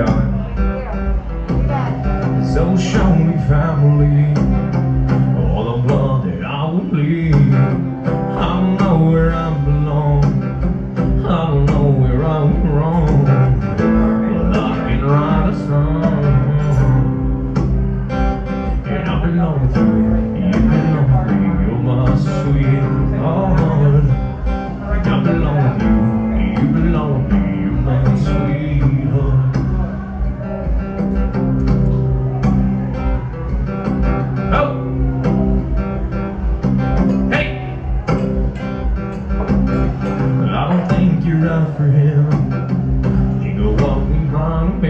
darling. So show me family, all the blood that I will bleed. I don't know where I belong. I don't know where I went wrong. But I can write a song. And I belong with you. Think for him. You go walking around a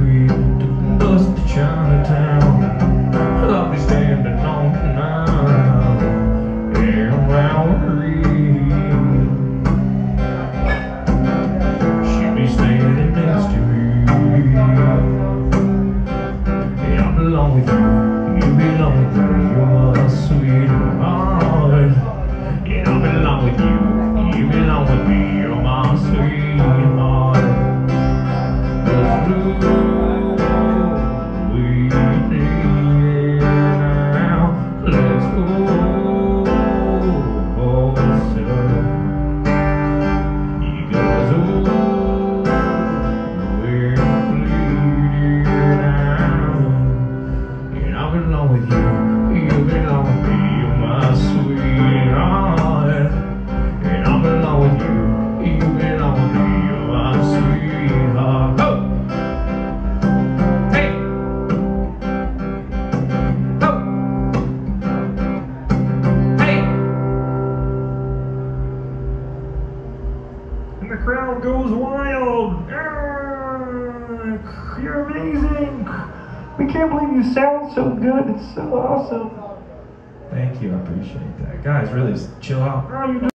we took the bus to Chinatown. I'll be standing on canal. And Mallory. She'll be standing next to me. Yeah, I belong with you. You belong with me. We can't believe you sound so good. It's so awesome. Thank you. I appreciate that. Guys, really, chill out.